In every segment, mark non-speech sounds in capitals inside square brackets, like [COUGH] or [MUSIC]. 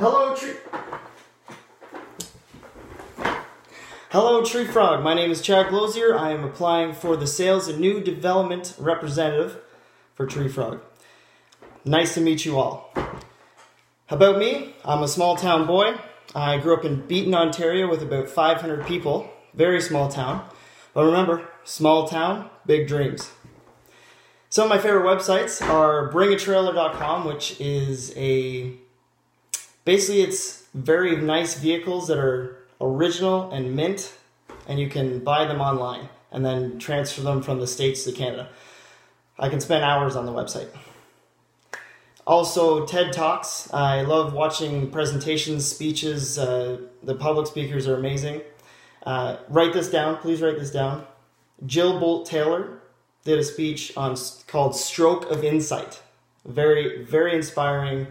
Hello, tree. Hello, Tree Frog. My name is Chad Glozier. I am applying for the Sales and New Development Representative for Tree Frog. Nice to meet you all. About me, I'm a small town boy. I grew up in Beeton, Ontario with about 500 people. Very small town. But remember, small town, big dreams. Some of my favorite websites are bringatrailer.com, which is a basically it's very nice vehicles that are original and mint, and you can buy them online and then transfer them from the States to Canada. I can spend hours on the website. Also, TED Talks. I love watching presentations, speeches. Uh, the public speakers are amazing. Uh, write this down, please write this down. Jill Bolte Taylor did a speech on called "Stroke of Insight." Very, very inspiring,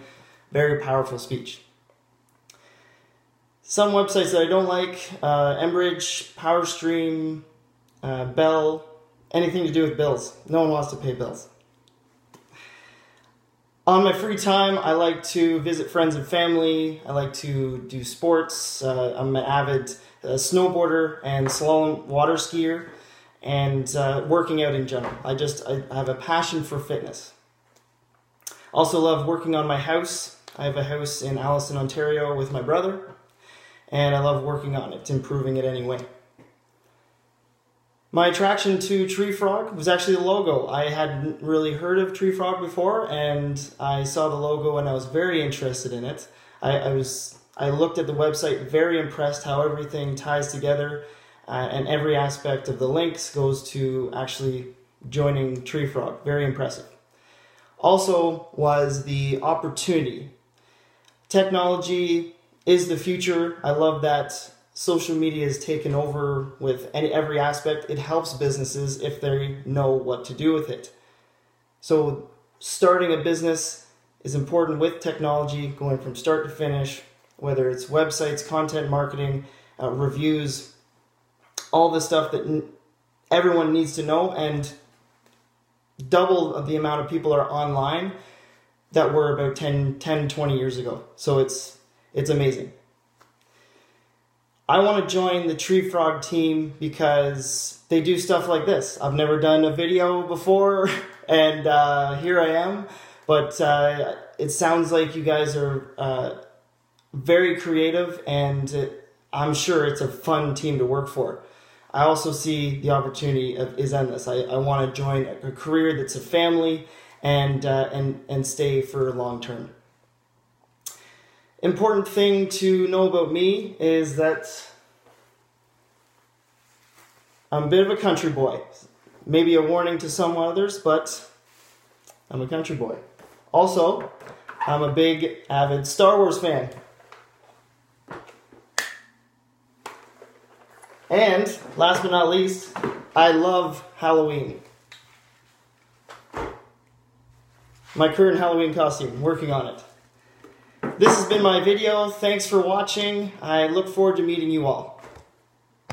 very powerful speech. Some websites that I don't like: uh, PowerStream, uh, Bell, anything to do with bills. No one wants to pay bills. On my free time, I like to visit friends and family. I like to do sports. Uh, I'm an avid uh, snowboarder and slalom water skier, and uh, working out in general. I just I have a passion for fitness. Also love working on my house. I have a house in Alliston, Ontario, with my brother, and I love working on it, improving it anyway. My attraction to Tree Frog was actually the logo. I hadn't really heard of Tree Frog before, and I saw the logo and I was very interested in it. I, I was I looked at the website, very impressed how everything ties together, uh, and every aspect of the links goes to actually joining Tree Frog. Very impressive. Also, was the opportunity. Technology is the future. I love that social media is taken over with any, every aspect. It helps businesses if they know what to do with it. So, starting a business is important with technology, going from start to finish, whether it's websites, content marketing, uh, reviews, all the stuff that n- everyone needs to know, and double the amount of people are online that were about 10, 10 20 years ago. So, it's it's amazing. I want to join the Tree Frog team because they do stuff like this. I've never done a video before, [LAUGHS] and uh, here I am. But uh, it sounds like you guys are uh, very creative, and I'm sure it's a fun team to work for. I also see the opportunity of, is endless. I, I want to join a career that's a family and uh, and and stay for long term important thing to know about me is that I'm a bit of a country boy. Maybe a warning to some others, but I'm a country boy. Also, I'm a big, avid Star Wars fan. And last but not least, I love Halloween. My current Halloween costume, working on it. This has been my video. Thanks for watching. I look forward to meeting you all.